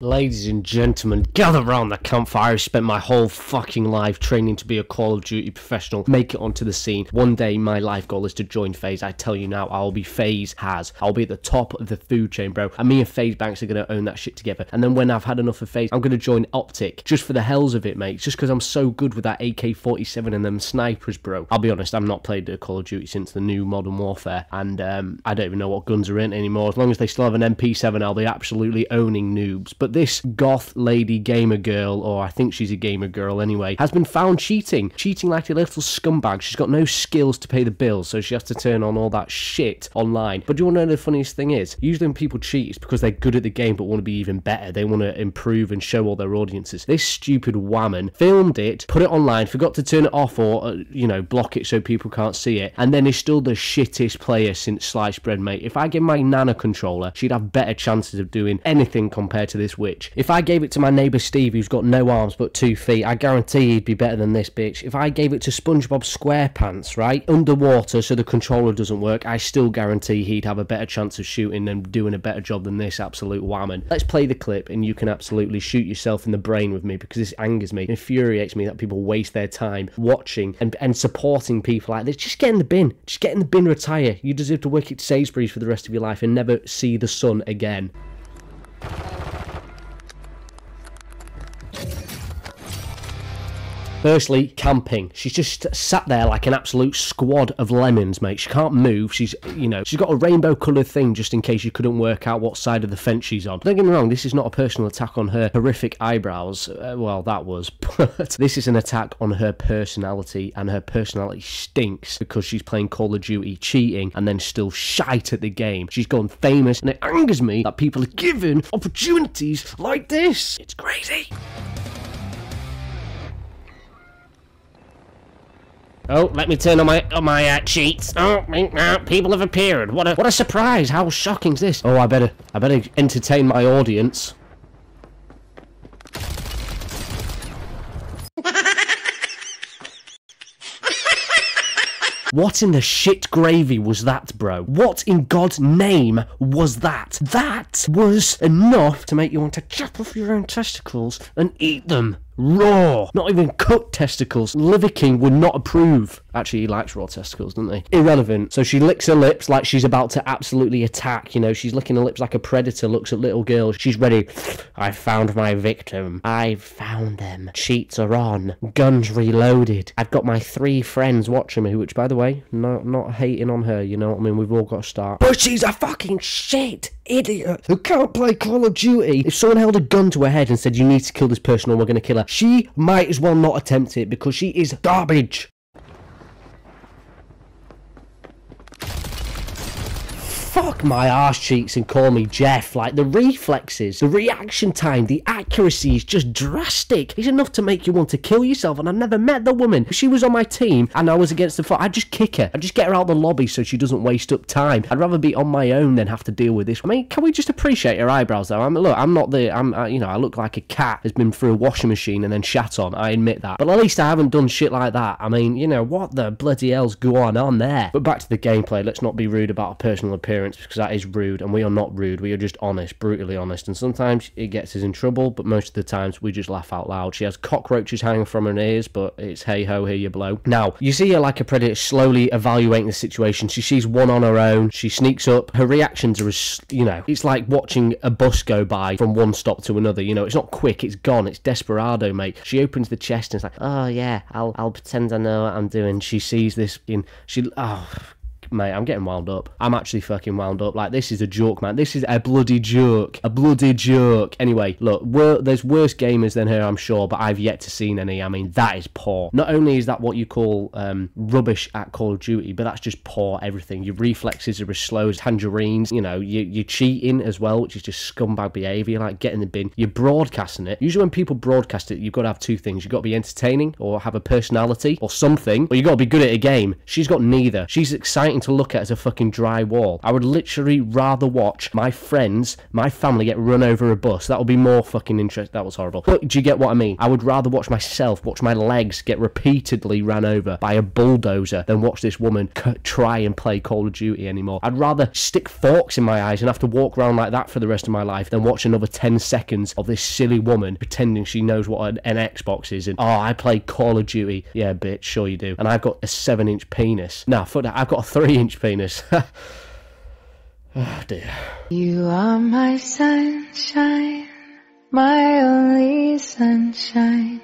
Ladies and gentlemen, gather round the campfire. I spent my whole fucking life training to be a Call of Duty professional, make it onto the scene. One day, my life goal is to join FaZe. I tell you now, I'll be FaZe Haz. I'll be at the top of the food chain, bro. And me and FaZe Banks are going to own that shit together. And then when I've had enough of FaZe, I'm going to join Optic, just for the hells of it, mate. Just because I'm so good with that AK-47 and them snipers, bro. I'll be honest, I've not played Call of Duty since the new Modern Warfare. And um, I don't even know what guns are in anymore. As long as they still have an MP7, I'll be absolutely owning noobs. But this goth lady gamer girl, or I think she's a gamer girl anyway, has been found cheating. Cheating like a little scumbag. She's got no skills to pay the bills, so she has to turn on all that shit online. But do you want to know the funniest thing is? Usually when people cheat, it's because they're good at the game but want to be even better. They want to improve and show all their audiences. This stupid woman filmed it, put it online, forgot to turn it off or, uh, you know, block it so people can't see it, and then is still the shittest player since sliced bread, mate. If I give my Nana controller, she'd have better chances of doing anything compared to this witch. If I gave it to my neighbour Steve, who's got no arms but two feet, I guarantee he'd be better than this bitch. If I gave it to SpongeBob SquarePants, right, underwater so the controller doesn't work, I still guarantee he'd have a better chance of shooting and doing a better job than this absolute whammon. Let's play the clip and you can absolutely shoot yourself in the brain with me because this angers me, infuriates me that people waste their time watching and, and supporting people like this. Just get in the bin. Just get in the bin, retire. You deserve to work at Sainsbury's for the rest of your life and never see the sun again. Firstly, camping. She's just sat there like an absolute squad of lemons, mate. She can't move. She's, you know, she's got a rainbow coloured thing just in case you couldn't work out what side of the fence she's on. Don't get me wrong, this is not a personal attack on her horrific eyebrows. Uh, well, that was. But this is an attack on her personality, and her personality stinks because she's playing Call of Duty, cheating, and then still shite at the game. She's gone famous, and it angers me that people are given opportunities like this. It's crazy. Oh, let me turn on my on my uh, cheats. Oh, uh, people have appeared. What a what a surprise! How shocking is this? Oh, I better I better entertain my audience. What in the shit gravy was that, bro? What in God's name was that? That was enough to make you want to chop off your own testicles and eat them raw, not even cooked testicles. Liver King would not approve. Actually, he likes raw testicles, doesn't he? Irrelevant. So she licks her lips like she's about to absolutely attack. You know, she's licking her lips like a predator looks at little girls. She's ready. I found my victim. I've found them. Cheats are on. Guns reloaded. I've got my three friends watching me, which, by the way, not not hating on her. You know what I mean? We've all got to start. But she's a fucking shit idiot who can't play Call of Duty. If someone held a gun to her head and said, you need to kill this person or we're going to kill her, she might as well not attempt it because she is garbage. Fuck my arse cheeks and call me Jeff. Like the reflexes, the reaction time, the accuracy is just drastic. It's enough to make you want to kill yourself. And I've never met the woman. She was on my team and I was against the foot, I'd just kick her. I'd just get her out the lobby so she doesn't waste up time. I'd rather be on my own than have to deal with this. I mean, can we just appreciate her eyebrows though? I mean, look, I'm not the, I'm, uh, you know, I look like a cat has been through a washing machine and then shat on. I admit that. But at least I haven't done shit like that. I mean, you know, what the bloody hell's going on there? But back to the gameplay. Let's not be rude about a personal appearance because that is rude and we are not rude we are just honest brutally honest. And sometimes it gets us in trouble but most of the times we just laugh out loud. She has cockroaches hanging from her ears but it's hey ho here you blow now you see her like a predator slowly evaluating the situation. She sees one on her own she sneaks up. Her reactions are as you know it's like watching a bus go by from one stop to another you know it's not quick it's gone it's desperado mate. She opens the chest and it's like oh yeah i'll i'll pretend i know what i'm doing. She sees this in she oh mate, I'm getting wound up. I'm actually fucking wound up. Like, this is a joke, man. This is a bloody joke. A bloody joke. Anyway, look, there's worse gamers than her, I'm sure, but I've yet to seen any. I mean, that is poor. Not only is that what you call um, rubbish at Call of Duty, but that's just poor everything. Your reflexes are as slow as tangerines. You know, you, you're cheating as well, which is just scumbag behaviour. Like, get in the bin. You're broadcasting it. Usually when people broadcast it, you've got to have two things. You've got to be entertaining or have a personality or something, or you've got to be good at a game. She's got neither. She's exciting to look at as a fucking dry wall. I would literally rather watch my friends, my family get run over a bus. That would be more fucking interesting. That was horrible. But do you get what I mean? I would rather watch myself, watch my legs get repeatedly ran over by a bulldozer than watch this woman try and play Call of Duty anymore. I'd rather stick forks in my eyes and have to walk around like that for the rest of my life than watch another 10 seconds of this silly woman pretending she knows what an, an Xbox is and, oh, I play Call of Duty. Yeah, bitch, sure you do. And I've got a 7 inch penis. Nah, fuck that. I've got a 3 inch penis. oh, dear. You are my sunshine, my only sunshine.